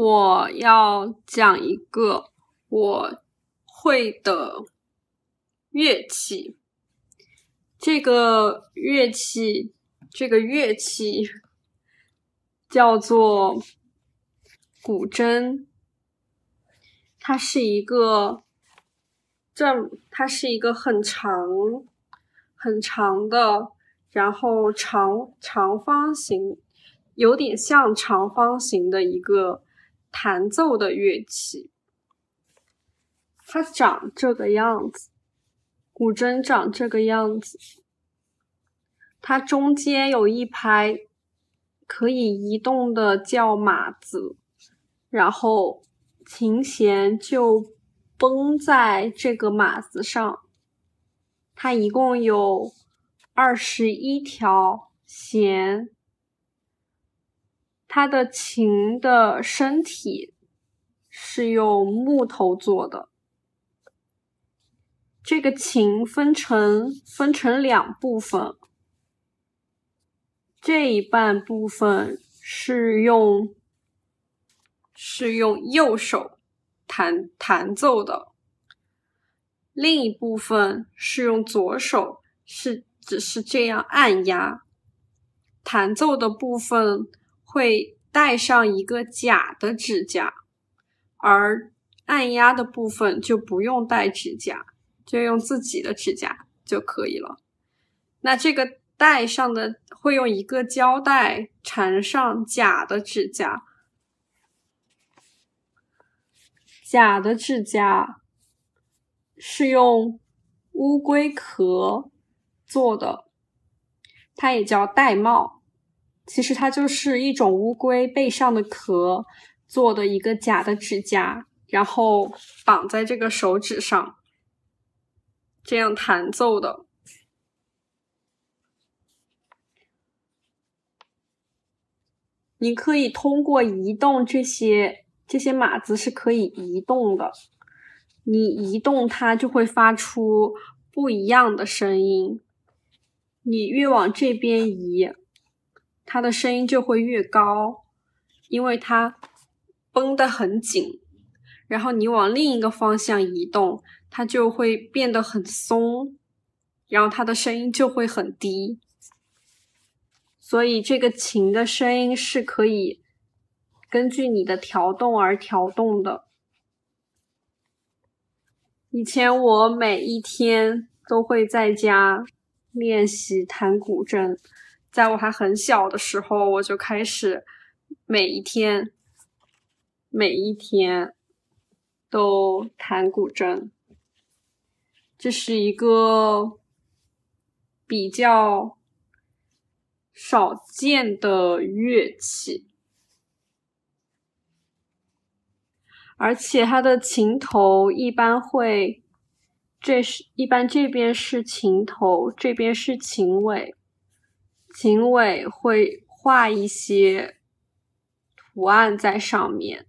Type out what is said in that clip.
我要讲一个我会的乐器。这个乐器，这个乐器叫做古筝。它是一个这，它是一个很长、很长的，然后长长方形，有点像长方形的一个弹奏的乐器。它长这个样子，古筝长这个样子。它中间有一排可以移动的叫码子，然后。琴弦就绷在这个码子上，它一共有二十一条弦。它的琴的身体是用木头做的。这个琴分成分成两部分，这一半部分是用。是用右手弹弹奏的，另一部分是用左手，是只是这样按压。弹奏的部分会带上一个假的指甲，而按压的部分就不用带指甲，就用自己的指甲就可以了。那这个带上的会用一个胶带缠上假的指甲。假的指甲是用乌龟壳做的，它也叫玳瑁。其实它就是一种乌龟背上的壳做的一个假的指甲，然后绑在这个手指上，这样弹奏的。你可以通过移动这些。这些码子是可以移动的，你移动它就会发出不一样的声音。你越往这边移，它的声音就会越高，因为它绷得很紧。然后你往另一个方向移动，它就会变得很松，然后它的声音就会很低。所以这个琴的声音是可以。根据你的调动而调动的。以前我每一天都会在家练习弹古筝，在我还很小的时候，我就开始每一天、每一天都弹古筝。这是一个比较少见的乐器。而且它的琴头一般会，这是一般这边是琴头，这边是琴尾，评委会画一些图案在上面。